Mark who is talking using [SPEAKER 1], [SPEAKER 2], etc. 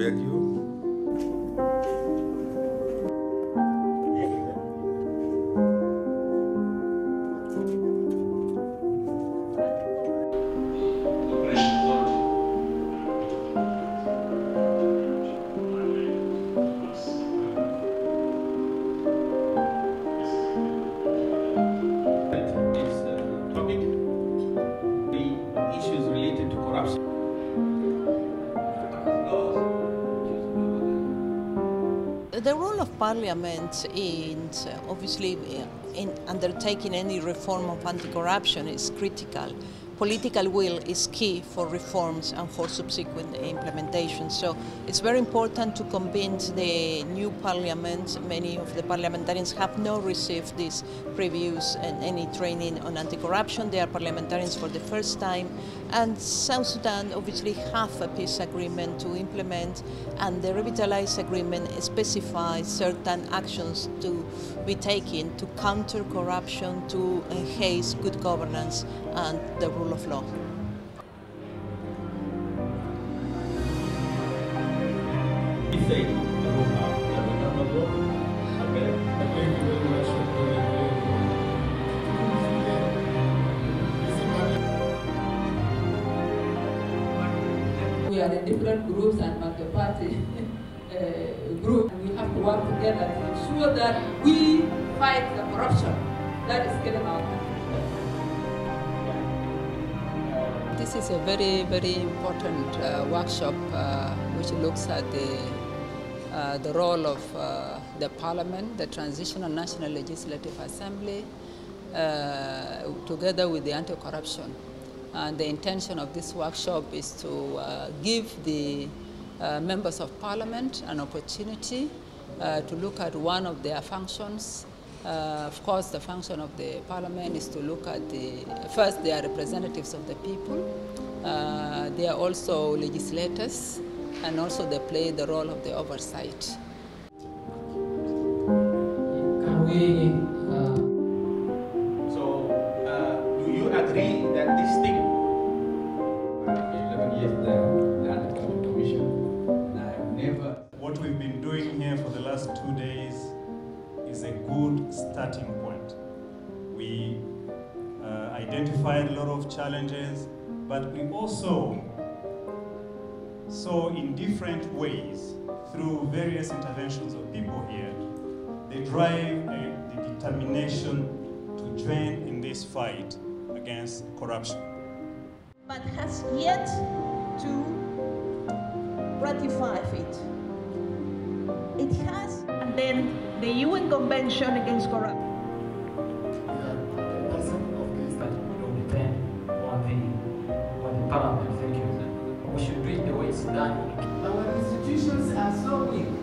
[SPEAKER 1] back you. topic, uh, the issues related to corruption.
[SPEAKER 2] The role of Parliament in obviously in undertaking any reform of anti-corruption is critical. Political will is key for reforms and for subsequent implementation. So it's very important to convince the new Parliament. Many of the parliamentarians have not received these previous and any training on anti-corruption. They are parliamentarians for the first time, and South Sudan obviously have a peace agreement to implement, and the revitalized agreement specifies certain actions to be taken to counter corruption, to enhance good governance and the rule of law.
[SPEAKER 3] We are in different groups and multi-party uh, group. And we have to work together to ensure that we fight the corruption that is killing our country.
[SPEAKER 4] This is a very, very important uh, workshop uh, which looks at the, uh, the role of uh, the Parliament, the Transitional National Legislative Assembly, uh, together with the anti-corruption. And the intention of this workshop is to give the members of Parliament an opportunity to look at one of their functions uh, of course, the function of the parliament is to look at the, first they are representatives of the people, uh, they are also legislators, and also they play the role of the oversight.
[SPEAKER 5] Starting point. We uh, identified a lot of challenges, but we also saw in different ways through various interventions of people here the drive and the determination to join in this fight against corruption.
[SPEAKER 2] But has yet to ratify it. It has, and then the UN Convention Against Corruption.
[SPEAKER 6] the person of this that will depend on the on the parliament. Thank you. We should do it the way it's done.
[SPEAKER 7] Our institutions are so weak